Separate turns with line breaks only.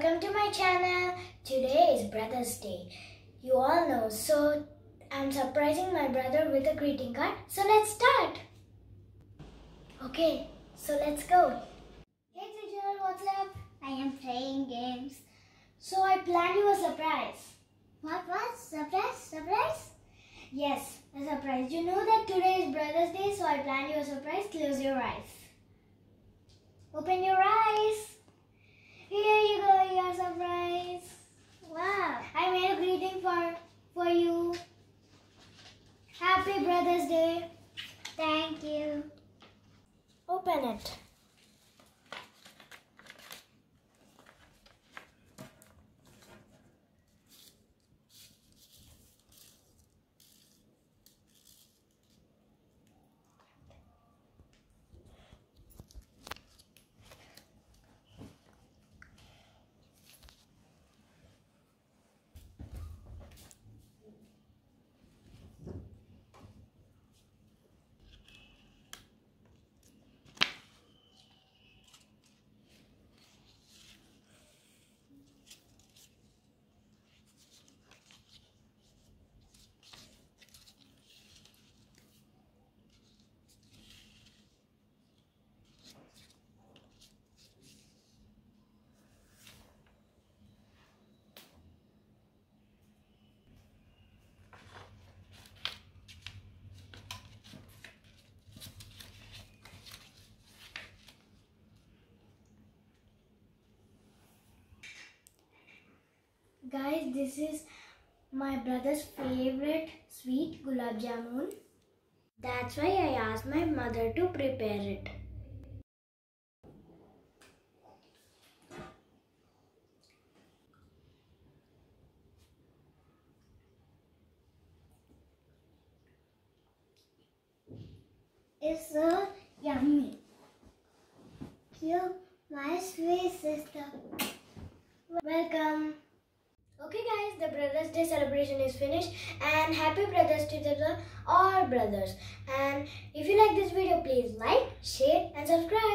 welcome to my channel. Today is Brother's Day. You all know, so I'm surprising my brother with a greeting card. So let's start. Okay, so let's go. Hey Trijal, what's up?
I am playing games.
So I planned you a surprise.
What was? Surprise? Surprise?
Yes, a surprise. You know that today is Brother's Day, so I planned you a surprise. Close your eyes. Open your eyes. Here you go, your surprise.
Wow.
I made a greeting for for you. Happy Brother's Day.
Thank you.
Open it. Guys, this is my brother's favorite sweet gulab jamun. That's why I asked my mother to prepare it.
It's so yummy. You, my sweet sister.
Welcome. Okay guys, the Brothers Day celebration is finished and happy Brothers Day to the all brothers. And if you like this video, please like, share and subscribe.